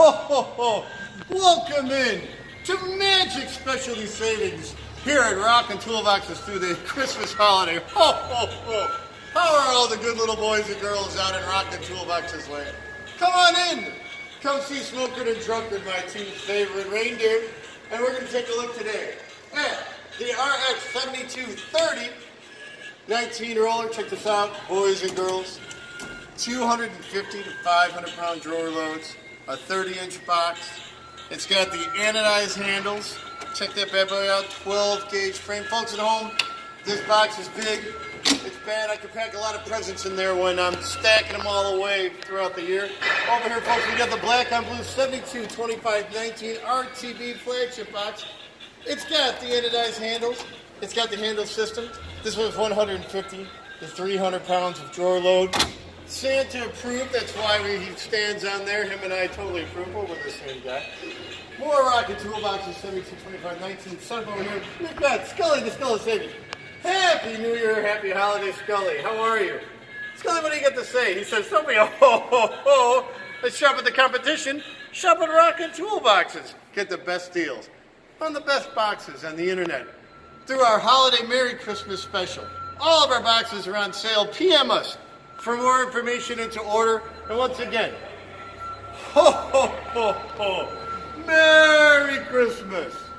ho, ho, ho. Welcome in to Magic Specialty Savings here at Rockin' Toolboxes through the Christmas holiday. Ho, ho, ho. How are all the good little boys and girls out in Rockin' Toolboxes land? Come on in. Come see Smoker and Drunkard, my two favorite reindeer. And we're going to take a look today at the RX 7230 19 roller. Check this out, boys and girls. 250 to 500 pound drawer loads, a 30 inch box. It's got the anodized handles. Check that bad boy out, 12 gauge frame. Folks at home, this box is big. It's bad. I can pack a lot of presents in there when I'm stacking them all away throughout the year. Over here, folks, we got the black on blue 72 25 19 RTB flagship box. It's got the anodized handles. It's got the handle system. This was 150 to 300 pounds of drawer load. Santa approved, that's why we, he stands on there. Him and I totally approve over the same guy. More Rockin' Toolboxes, 72, 25, 19. Son over here. We've got Scully the Skull Savior. Happy New Year, happy holiday, Scully. How are you? Scully, what do you get to say? He says, don't oh, a ho ho ho. Let's shop at the competition. Shop at Rockin' Toolboxes. Get the best deals on the best boxes on the internet through our holiday Merry Christmas special. All of our boxes are on sale. PM us for more information and to order. And once again, ho ho ho ho. Merry Christmas.